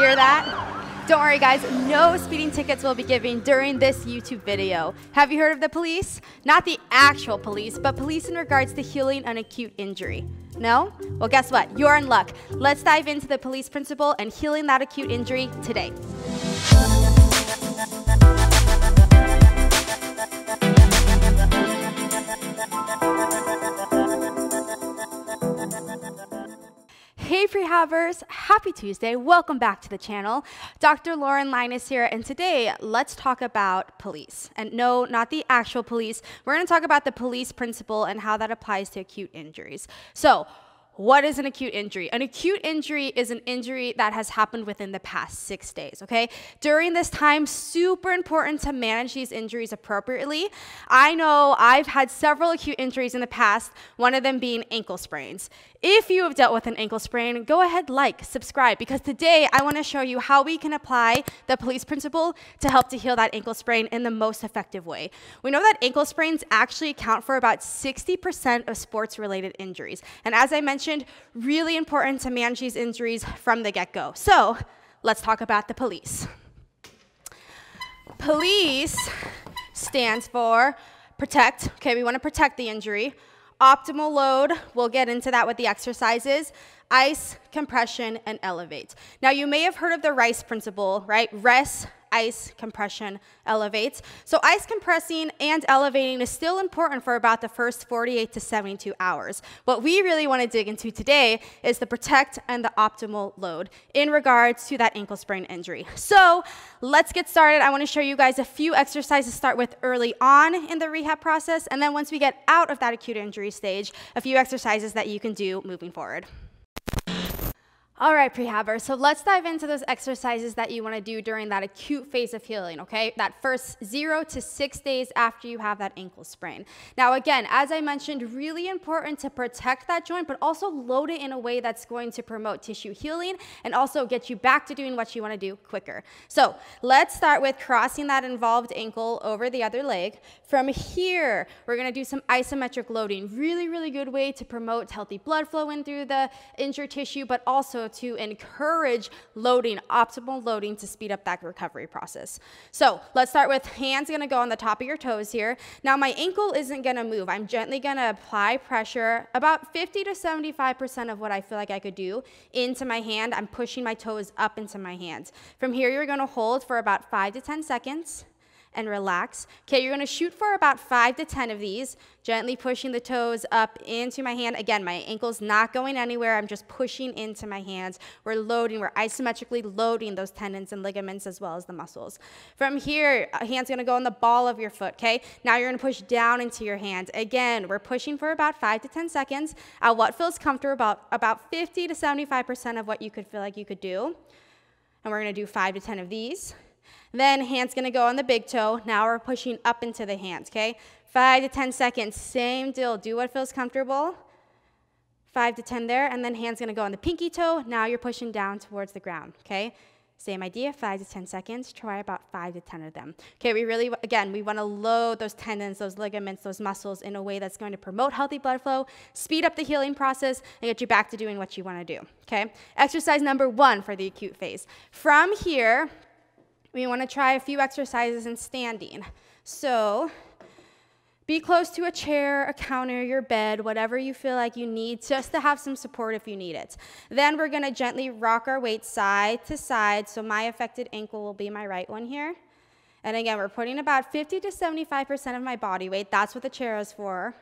Hear that? Don't worry guys, no speeding tickets will be given during this YouTube video. Have you heard of the police? Not the actual police, but police in regards to healing an acute injury. No? Well guess what? You're in luck. Let's dive into the police principle and healing that acute injury today. Hey prehabbers, happy Tuesday. Welcome back to the channel. Dr. Lauren Linus here, and today let's talk about police. And no, not the actual police. We're going to talk about the police principle and how that applies to acute injuries. So, what is an acute injury? An acute injury is an injury that has happened within the past six days, okay? During this time, super important to manage these injuries appropriately. I know I've had several acute injuries in the past, one of them being ankle sprains. If you have dealt with an ankle sprain, go ahead, like, subscribe, because today I want to show you how we can apply the police principle to help to heal that ankle sprain in the most effective way. We know that ankle sprains actually account for about 60% of sports related injuries. And as I mentioned, really important to manage these injuries from the get go. So let's talk about the police. Police stands for protect. Okay, we want to protect the injury. Optimal load, we'll get into that with the exercises. Ice, compression, and elevate. Now, you may have heard of the RICE principle, right? Rest, ice compression elevates. So ice compressing and elevating is still important for about the first 48 to 72 hours. What we really want to dig into today is the protect and the optimal load in regards to that ankle sprain injury. So let's get started. I want to show you guys a few exercises to start with early on in the rehab process, and then once we get out of that acute injury stage, a few exercises that you can do moving forward. All right, prehabber. So let's dive into those exercises that you want to do during that acute phase of healing, okay? That first zero to six days after you have that ankle sprain. Now, again, as I mentioned, really important to protect that joint, but also load it in a way that's going to promote tissue healing and also get you back to doing what you want to do quicker. So let's start with crossing that involved ankle over the other leg. From here, we're going to do some isometric loading. Really, really good way to promote healthy blood flow in through the injured tissue, but also to encourage loading, optimal loading to speed up that recovery process. So let's start with hands gonna go on the top of your toes here. Now my ankle isn't gonna move. I'm gently gonna apply pressure, about 50 to 75% of what I feel like I could do into my hand. I'm pushing my toes up into my hands. From here, you're gonna hold for about five to 10 seconds and relax. Okay, you're gonna shoot for about five to 10 of these, gently pushing the toes up into my hand. Again, my ankle's not going anywhere. I'm just pushing into my hands. We're loading, we're isometrically loading those tendons and ligaments as well as the muscles. From here, hand's gonna go on the ball of your foot, okay? Now you're gonna push down into your hand. Again, we're pushing for about five to 10 seconds at what feels comfortable, about, about 50 to 75% of what you could feel like you could do. And we're gonna do five to 10 of these. Then hand's gonna go on the big toe. Now we're pushing up into the hands, okay? Five to 10 seconds, same deal. Do what feels comfortable. Five to 10 there, and then hand's gonna go on the pinky toe. Now you're pushing down towards the ground, okay? Same idea, five to 10 seconds. Try about five to 10 of them. Okay, we really, again, we wanna load those tendons, those ligaments, those muscles in a way that's going to promote healthy blood flow, speed up the healing process, and get you back to doing what you wanna do, okay? Exercise number one for the acute phase. From here, we want to try a few exercises in standing. So be close to a chair, a counter, your bed, whatever you feel like you need, just to have some support if you need it. Then we're going to gently rock our weight side to side. So my affected ankle will be my right one here. And again, we're putting about 50 to 75% of my body weight. That's what the chair is for.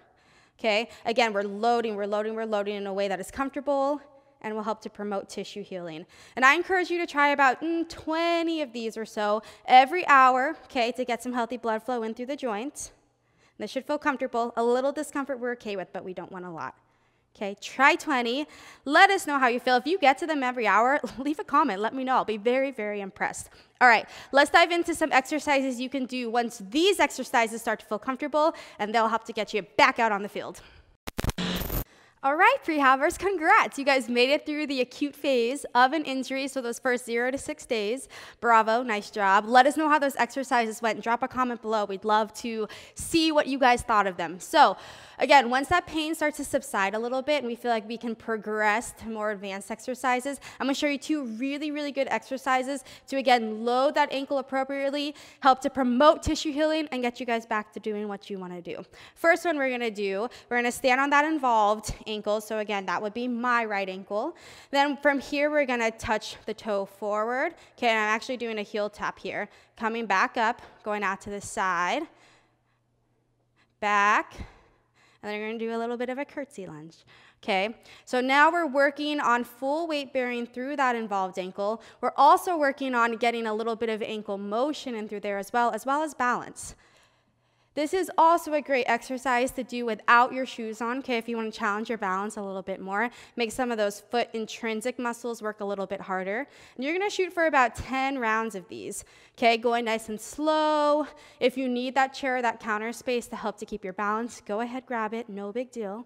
Okay? Again, we're loading, we're loading, we're loading in a way that is comfortable and will help to promote tissue healing. And I encourage you to try about mm, 20 of these or so every hour, okay, to get some healthy blood flow in through the joint. This should feel comfortable. A little discomfort we're okay with, but we don't want a lot. Okay, try 20. Let us know how you feel. If you get to them every hour, leave a comment. Let me know. I'll be very, very impressed. All right, let's dive into some exercises you can do once these exercises start to feel comfortable, and they'll help to get you back out on the field. All right, prehabbers, congrats. You guys made it through the acute phase of an injury, so those first zero to six days. Bravo, nice job. Let us know how those exercises went. Drop a comment below. We'd love to see what you guys thought of them. So, Again, once that pain starts to subside a little bit and we feel like we can progress to more advanced exercises, I'm gonna show you two really, really good exercises to again load that ankle appropriately, help to promote tissue healing, and get you guys back to doing what you wanna do. First one we're gonna do, we're gonna stand on that involved ankle. So again, that would be my right ankle. Then from here, we're gonna touch the toe forward. Okay, I'm actually doing a heel tap here. Coming back up, going out to the side, back, and then you're gonna do a little bit of a curtsy lunge. Okay, so now we're working on full weight bearing through that involved ankle. We're also working on getting a little bit of ankle motion in through there as well, as well as balance. This is also a great exercise to do without your shoes on, okay, if you want to challenge your balance a little bit more. Make some of those foot intrinsic muscles work a little bit harder. And you're going to shoot for about 10 rounds of these, okay, going nice and slow. If you need that chair that counter space to help to keep your balance, go ahead, grab it, no big deal.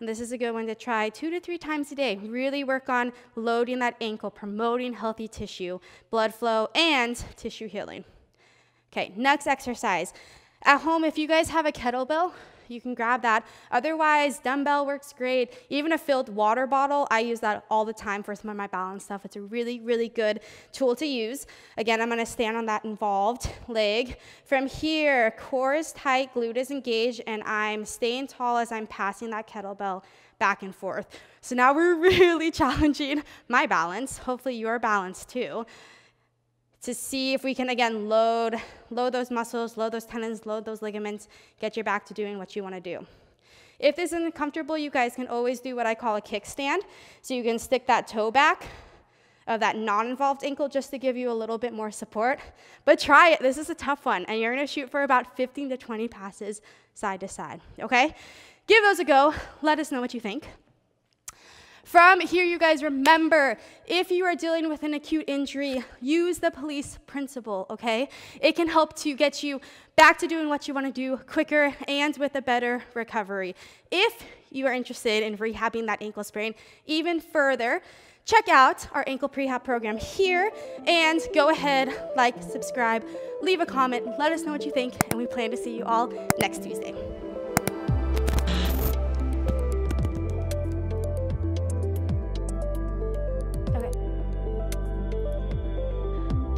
And this is a good one to try two to three times a day. Really work on loading that ankle, promoting healthy tissue, blood flow, and tissue healing. Okay, next exercise. At home, if you guys have a kettlebell, you can grab that. Otherwise, dumbbell works great. Even a filled water bottle, I use that all the time for some of my balance stuff. It's a really, really good tool to use. Again, I'm gonna stand on that involved leg. From here, core is tight, glute is engaged, and I'm staying tall as I'm passing that kettlebell back and forth. So now we're really challenging my balance, hopefully your balance too to see if we can again load load those muscles load those tendons load those ligaments get your back to doing what you want to do. If this isn't comfortable you guys can always do what i call a kickstand. So you can stick that toe back of that non-involved ankle just to give you a little bit more support. But try it. This is a tough one and you're going to shoot for about 15 to 20 passes side to side okay? Give those a go. Let us know what you think from here, you guys remember if you are dealing with an acute injury, use the police principle, okay? It can help to get you back to doing what you want to do quicker and with a better recovery. If you are interested in rehabbing that ankle sprain even further, check out our ankle prehab program here and go ahead, like, subscribe, leave a comment, let us know what you think, and we plan to see you all next Tuesday.